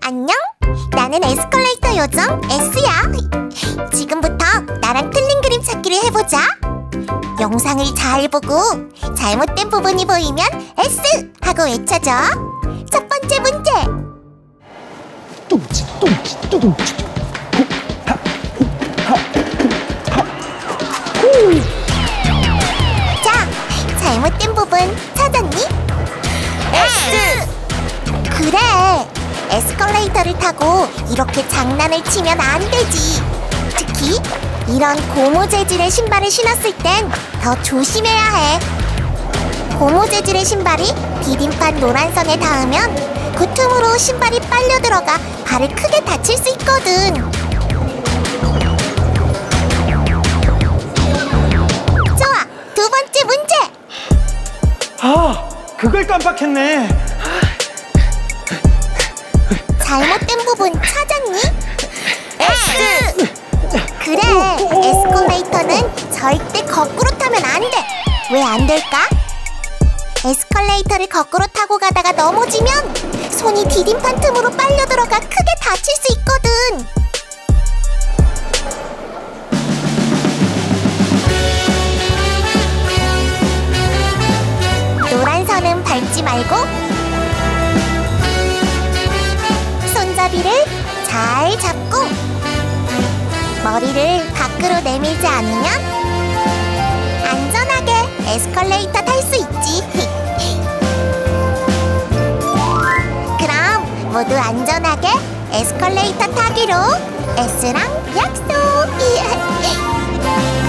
안녕? 나는 에스컬레이터 요정 S야. 지금부터 나랑 틀린 그림 찾기를 해보자. 영상을 잘 보고 잘못된 부분이 보이면 S 하고 외쳐줘. 첫 번째 문제. 뚱치 뚱치 뚜둥치 자, 잘못된 부분 찾았 에스컬레이터를 타고 이렇게 장난을 치면 안 되지. 특히 이런 고무 재질의 신발을 신었을 땐 더 조심해야 해. 고무 재질의 신발이 디딤판 노란선에 닿으면 그 틈으로 신발이 빨려 들어가 발을 크게 다칠 수 있거든. 좋아, 두 번째 문제. 아 그걸 깜빡했네 잘못된 부분 찾았니? S! 그래, 에스컬레이터는 절대 거꾸로 타면 안 돼. 왜 안 될까? 에스컬레이터를 거꾸로 타고 가다가 넘어지면 손이 디딤판 틈으로 빨려 들어가 크게 다칠 수 있거든. 노란 선은 밟지 말고 손잡이를 잘 잡고 머리를 밖으로 내밀지 않으면 안전하게 에스컬레이터 탈 수 있지. 그럼 모두 안전하게 에스컬레이터 타기로 S랑 약속.